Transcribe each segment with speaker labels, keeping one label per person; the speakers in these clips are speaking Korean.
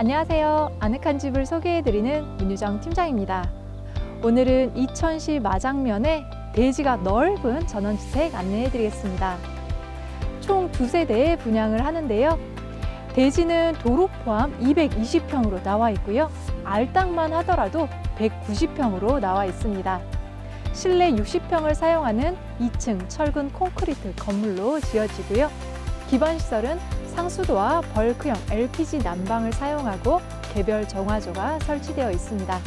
Speaker 1: 안녕하세요. 아늑한 집을 소개해드리는 문유정 팀장입니다. 오늘은 이천시 마장면에 대지가 넓은 전원주택 안내해드리겠습니다. 총 두 세대에 분양을 하는데요. 대지는 도로 포함 220평으로 나와 있고요. 알땅만 하더라도 190평으로 나와 있습니다. 실내 60평을 사용하는 2층 철근 콘크리트 건물로 지어지고요. 기반 시설은 상수도와 벌크형 LPG 난방을 사용하고 개별 정화조가 설치되어 있습니다.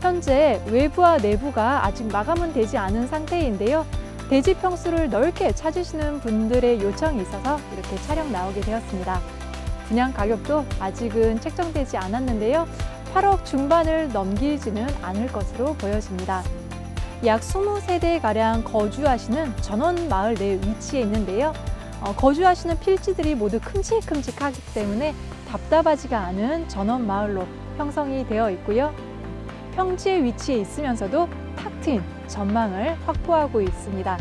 Speaker 1: 현재 외부와 내부가 아직 마감은 되지 않은 상태인데요. 대지 평수를 넓게 찾으시는 분들의 요청이 있어서 이렇게 촬영 나오게 되었습니다. 분양 가격도 아직은 책정되지 않았는데요. 8억 중반을 넘기지는 않을 것으로 보여집니다. 약 20세대가량 거주하시는 전원 마을 내 위치해 있는데요. 어, 거주하시는 필지들이 모두 큼직큼직하기 때문에 답답하지가 않은 전원 마을로 형성이 되어 있고요. 평지에 위치해 있으면서도 탁 트인 전망을 확보하고 있습니다.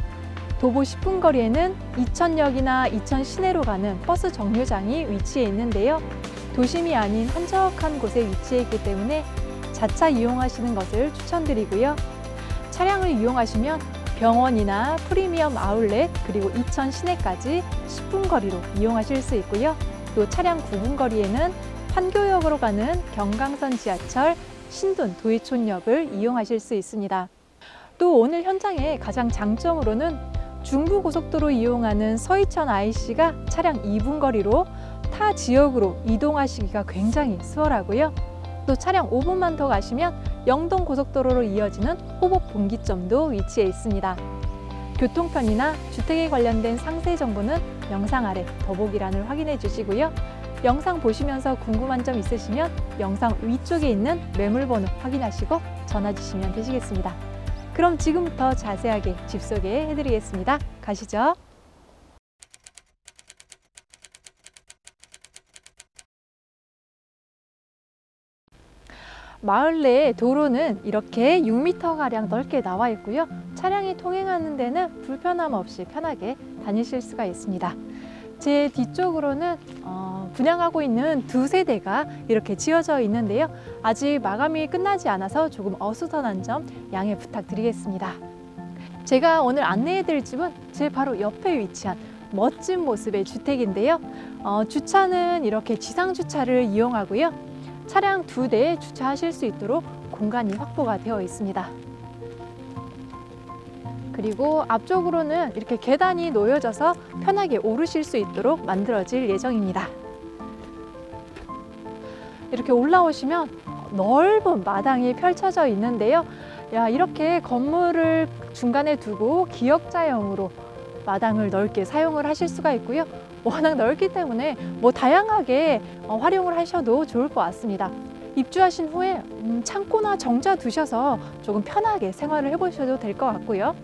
Speaker 1: 도보 10분 거리에는 이천역이나 이천 시내로 가는 버스 정류장이 위치해 있는데요. 도심이 아닌 한적한 곳에 위치해 있기 때문에 자차 이용하시는 것을 추천드리고요. 차량을 이용하시면 병원이나 프리미엄 아울렛 그리고 이천 시내까지 10분 거리로 이용하실 수 있고요. 또 차량 9분 거리에는 판교역으로 가는 경강선 지하철 신돈 도이촌역을 이용하실 수 있습니다. 또 오늘 현장의 가장 장점으로는 중부고속도로 이용하는 서이천 IC가 차량 2분 거리로 타 지역으로 이동하시기가 굉장히 수월하고요. 또 차량 5분만 더 가시면 영동 고속도로로 이어지는 호법 분기점도 위치해 있습니다. 교통편이나 주택에 관련된 상세 정보는 영상 아래 더보기란을 확인해 주시고요. 영상 보시면서 궁금한 점 있으시면 영상 위쪽에 있는 매물번호 확인하시고 전화 주시면 되시겠습니다. 그럼 지금부터 자세하게 집 소개 해 드리겠습니다. 가시죠. 마을 내 도로는 이렇게 6m가량 넓게 나와 있고요. 차량이 통행하는 데는 불편함 없이 편하게 다니실 수가 있습니다. 제 뒤쪽으로는 어, 분양하고 있는 두 세대가 이렇게 지어져 있는데요. 아직 마감이 끝나지 않아서 조금 어수선한 점 양해 부탁드리겠습니다. 제가 오늘 안내해 드릴 집은 제 바로 옆에 위치한 멋진 모습의 주택인데요. 어, 주차는 이렇게 지상 주차를 이용하고요. 차량 두 대에 주차하실 수 있도록 공간이 확보가 되어 있습니다. 그리고 앞쪽으로는 이렇게 계단이 놓여져서 편하게 오르실 수 있도록 만들어질 예정입니다. 이렇게 올라오시면 넓은 마당이 펼쳐져 있는데요. 야, 이렇게 건물을 중간에 두고 기역자형으로 마당을 넓게 사용을 하실 수가 있고요. 워낙 넓기 때문에 뭐 다양하게 어, 활용을 하셔도 좋을 것 같습니다. 입주하신 후에 음, 창고나 정자 두셔서 조금 편하게 생활을 해보셔도 될 것 같고요.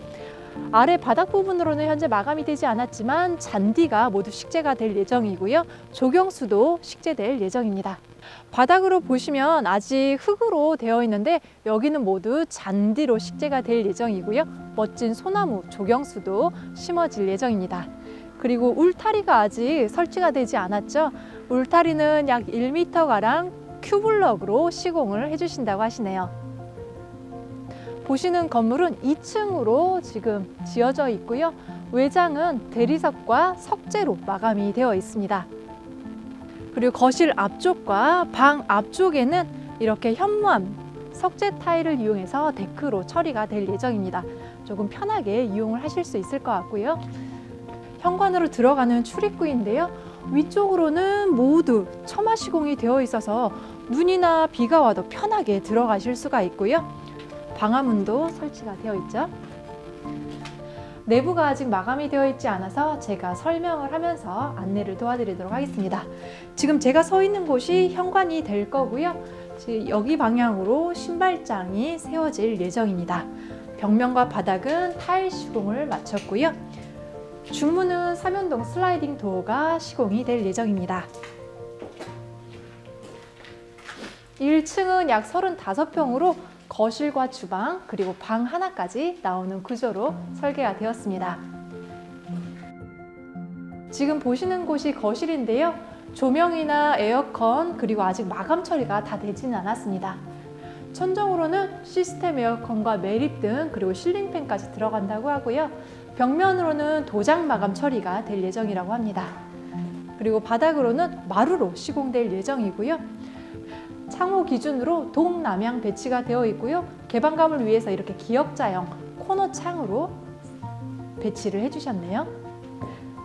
Speaker 1: 아래 바닥 부분으로는 현재 마감이 되지 않았지만 잔디가 모두 식재가 될 예정이고요. 조경수도 식재될 예정입니다. 바닥으로 보시면 아직 흙으로 되어 있는데 여기는 모두 잔디로 식재가 될 예정이고요. 멋진 소나무 조경수도 심어질 예정입니다. 그리고 울타리가 아직 설치가 되지 않았죠. 울타리는 약 1m가량 큐블럭으로 시공을 해주신다고 하시네요. 보시는 건물은 2층으로 지금 지어져 있고요. 외장은 대리석과 석재로 마감이 되어 있습니다. 그리고 거실 앞쪽과 방 앞쪽에는 이렇게 현무암 석재 타일을 이용해서 데크로 처리가 될 예정입니다. 조금 편하게 이용을 하실 수 있을 것 같고요. 현관으로 들어가는 출입구인데요. 위쪽으로는 모두 처마 시공이 되어 있어서 눈이나 비가 와도 편하게 들어가실 수가 있고요. 방화문도 설치가 되어 있죠. 내부가 아직 마감이 되어 있지 않아서 제가 설명을 하면서 안내를 도와드리도록 하겠습니다. 지금 제가 서 있는 곳이 현관이 될 거고요. 여기 방향으로 신발장이 세워질 예정입니다. 벽면과 바닥은 타일 시공을 마쳤고요. 중문은 삼연동 슬라이딩 도어가 시공이 될 예정입니다. 1층은 약 35평으로 거실과 주방 그리고 방 하나까지 나오는 구조로 설계가 되었습니다. 지금 보시는 곳이 거실인데요. 조명이나 에어컨 그리고 아직 마감 처리가 다 되지는 않았습니다. 천정으로는 시스템 에어컨과 매립 등 그리고 실링팬까지 들어간다고 하고요. 벽면으로는 도장 마감 처리가 될 예정이라고 합니다. 그리고 바닥으로는 마루로 시공될 예정이고요. 창호 기준으로 동남향 배치가 되어 있고요. 개방감을 위해서 이렇게 기역자형 코너 창으로 배치를 해주셨네요.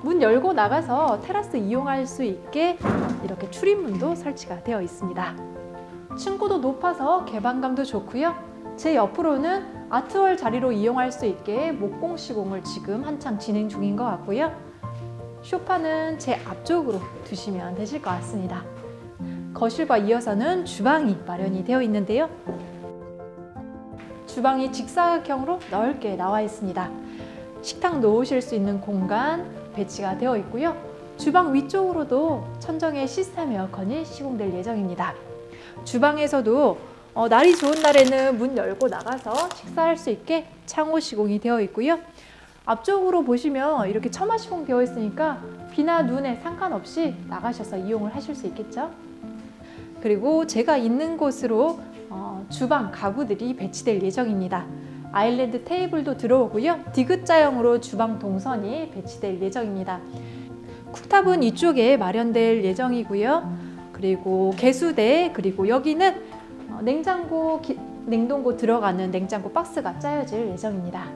Speaker 1: 문 열고 나가서 테라스 이용할 수 있게 이렇게 출입문도 설치가 되어 있습니다. 층고도 높아서 개방감도 좋고요. 제 옆으로는 아트월 자리로 이용할 수 있게 목공 시공을 지금 한창 진행 중인 것 같고요. 쇼파는 제 앞쪽으로 두시면 되실 것 같습니다. 거실과 이어서는 주방이 마련이 되어 있는데요. 주방이 직사각형으로 넓게 나와 있습니다. 식탁 놓으실 수 있는 공간 배치가 되어 있고요. 주방 위쪽으로도 천정에 시스템 에어컨이 시공될 예정입니다. 주방에서도 어, 날이 좋은 날에는 문 열고 나가서 식사할 수 있게 창호 시공이 되어 있고요. 앞쪽으로 보시면 이렇게 처마 시공 되어 있으니까 비나 눈에 상관없이 나가셔서 이용을 하실 수 있겠죠. 그리고 제가 있는 곳으로 어, 주방 가구들이 배치될 예정입니다. 아일랜드 테이블도 들어오고요. 디귿자형으로 주방 동선이 배치될 예정입니다. 쿡탑은 이쪽에 마련될 예정이고요. 그리고 개수대 그리고 여기는 어, 냉장고, 기, 냉동고 들어가는 냉장고 박스가 짜여질 예정입니다.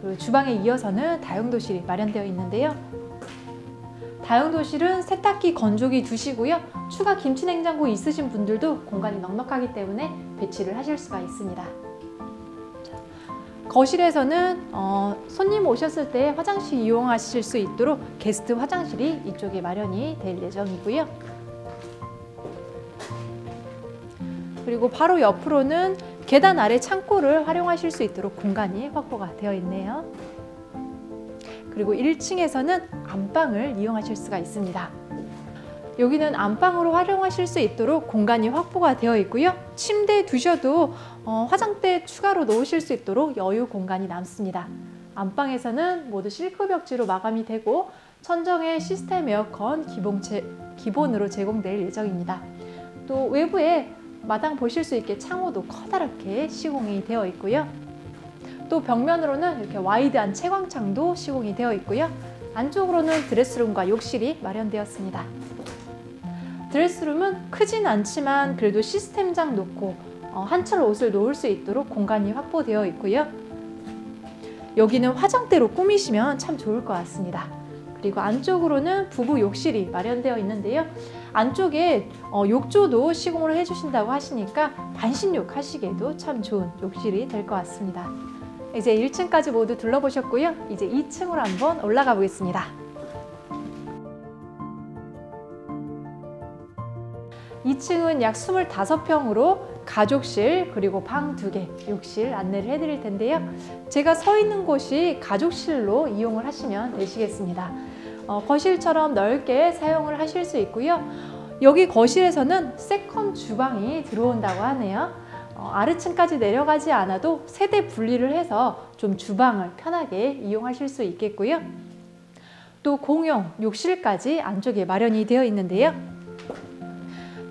Speaker 1: 그리고 주방에 이어서는 다용도실이 마련되어 있는데요. 다용도실은 세탁기, 건조기 두시고요. 추가 김치 냉장고 있으신 분들도 공간이 넉넉하기 때문에 배치를 하실 수가 있습니다. 거실에서는 어, 손님 오셨을 때 화장실 이용하실 수 있도록 게스트 화장실이 이쪽에 마련이 될 예정이고요. 그리고 바로 옆으로는 계단 아래 창고를 활용하실 수 있도록 공간이 확보가 되어 있네요. 그리고 1층에서는 안방을 이용하실 수가 있습니다. 여기는 안방으로 활용하실 수 있도록 공간이 확보가 되어 있고요. 침대 두셔도 어, 화장대 추가로 놓으실 수 있도록 여유 공간이 남습니다. 안방에서는 모두 실크 벽지로 마감이 되고 천정에 시스템 에어컨 기본 제, 기본으로 제공될 예정입니다. 또 외부에 마당 보실 수 있게 창호도 커다랗게 시공이 되어 있고요. 또 벽면으로는 이렇게 와이드한 채광창도 시공이 되어 있고요. 안쪽으로는 드레스룸과 욕실이 마련되었습니다. 드레스룸은 크진 않지만 그래도 시스템장 놓고 어, 한철 옷을 놓을 수 있도록 공간이 확보되어 있고요. 여기는 화장대로 꾸미시면 참 좋을 것 같습니다. 그리고 안쪽으로는 부부 욕실이 마련되어 있는데요. 안쪽에 어, 욕조도 시공을 해주신다고 하시니까 반신욕 하시기에도 참 좋은 욕실이 될 것 같습니다. 이제 1층까지 모두 둘러보셨고요. 이제 2층으로 한번 올라가 보겠습니다. 2층은 약 25평으로 가족실 그리고 방 두 개, 욕실 안내를 해드릴 텐데요. 제가 서 있는 곳이 가족실로 이용을 하시면 되시겠습니다. 어, 거실처럼 넓게 사용을 하실 수 있고요. 여기 거실에서는 second 주방이 들어온다고 하네요. 어, 아래층까지 내려가지 않아도 세대 분리를 해서 좀 주방을 편하게 이용하실 수 있겠고요. 또 공용 욕실까지 안쪽에 마련이 되어 있는데요.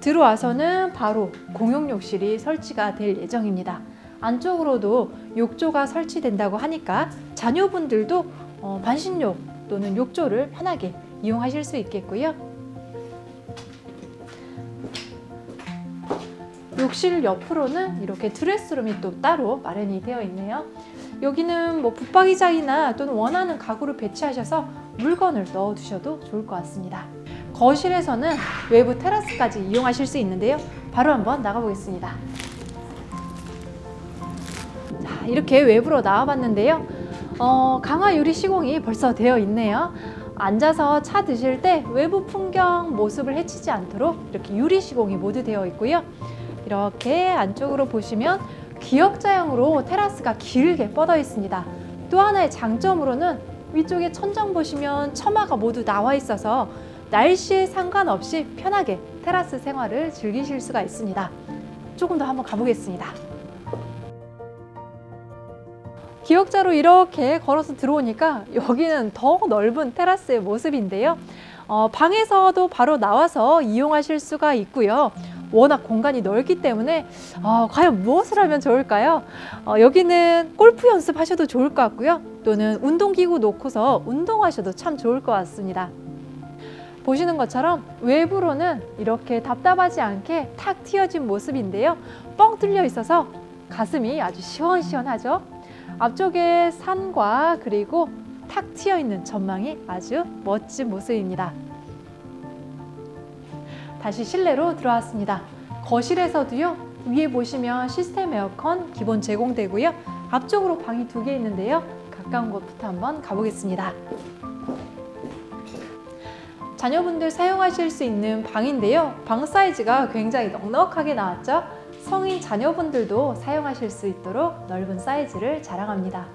Speaker 1: 들어와서는 바로 공용 욕실이 설치가 될 예정입니다. 안쪽으로도 욕조가 설치된다고 하니까 자녀분들도 어, 반신욕 또는 욕조를 편하게 이용하실 수 있겠고요. 욕실 옆으로는 이렇게 드레스룸이 또 따로 마련이 되어 있네요. 여기는 뭐 붙박이장이나 또는 원하는 가구를 배치하셔서 물건을 넣어 두셔도 좋을 것 같습니다. 거실에서는 외부 테라스까지 이용하실 수 있는데요. 바로 한번 나가보겠습니다. 자, 이렇게 외부로 나와봤는데요. 어, 강화 유리 시공이 벌써 되어 있네요. 앉아서 차 드실 때 외부 풍경 모습을 해치지 않도록 이렇게 유리 시공이 모두 되어 있고요. 이렇게 안쪽으로 보시면 기역자형으로 테라스가 길게 뻗어 있습니다. 또 하나의 장점으로는 위쪽에 천장 보시면 처마가 모두 나와 있어서 날씨에 상관없이 편하게 테라스 생활을 즐기실 수가 있습니다. 조금 더 한번 가보겠습니다. 기역자로 이렇게 걸어서 들어오니까 여기는 더 넓은 테라스의 모습인데요. 어, 방에서도 바로 나와서 이용하실 수가 있고요. 워낙 공간이 넓기 때문에 어, 과연 무엇을 하면 좋을까요? 어, 여기는 골프 연습하셔도 좋을 것 같고요. 또는 운동기구 놓고서 운동하셔도 참 좋을 것 같습니다. 보시는 것처럼 외부로는 이렇게 답답하지 않게 탁 튀어진 모습인데요. 뻥 뚫려 있어서 가슴이 아주 시원시원하죠. 앞쪽에 산과 그리고 탁 튀어 있는 전망이 아주 멋진 모습입니다. 다시 실내로 들어왔습니다. 거실에서도요. 위에 보시면 시스템 에어컨 기본 제공되고요. 앞쪽으로 방이 두 개 있는데요. 가까운 곳부터 한번 가보겠습니다. 자녀분들 사용하실 수 있는 방인데요. 방 사이즈가 굉장히 넉넉하게 나왔죠. 성인 자녀분들도 사용하실 수 있도록 넓은 사이즈를 자랑합니다.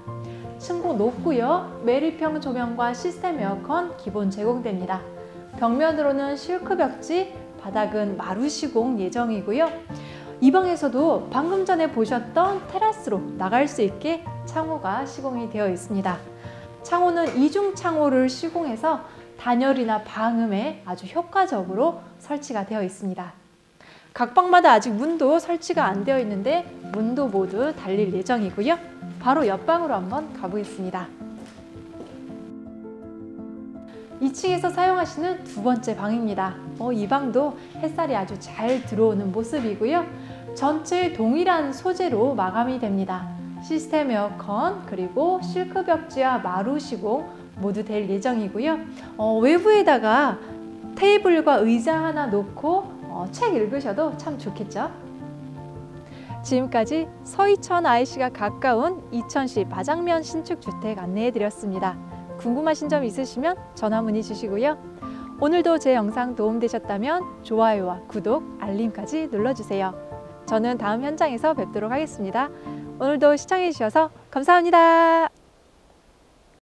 Speaker 1: 층고 높고요. 메리평 조명과 시스템 에어컨 기본 제공됩니다. 벽면으로는 실크 벽지, 바닥은 마루 시공 예정이고요. 이 방에서도 방금 전에 보셨던 테라스로 나갈 수 있게 창호가 시공이 되어 있습니다. 창호는 이중 창호를 시공해서 단열이나 방음에 아주 효과적으로 설치가 되어 있습니다. 각 방마다 아직 문도 설치가 안 되어 있는데 문도 모두 달릴 예정이고요. 바로 옆방으로 한번 가보겠습니다. 2층에서 사용하시는 두 번째 방입니다. 어, 이 방도 햇살이 아주 잘 들어오는 모습이고요. 전체 동일한 소재로 마감이 됩니다. 시스템 에어컨 그리고 실크 벽지와 마루 시공 모두 될 예정이고요. 어, 외부에다가 테이블과 의자 하나 놓고 어, 책 읽으셔도 참 좋겠죠. 지금까지 서이천 IC가 가까운 이천시 마장면 신축주택 안내해드렸습니다. 궁금하신 점 있으시면 전화 문의 주시고요. 오늘도 제 영상 도움되셨다면 좋아요와 구독, 알림까지 눌러주세요. 저는 다음 현장에서 뵙도록 하겠습니다. 오늘도 시청해주셔서 감사합니다.